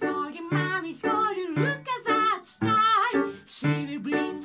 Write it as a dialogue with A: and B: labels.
A: frog mommy's going to look at that sky. She will bring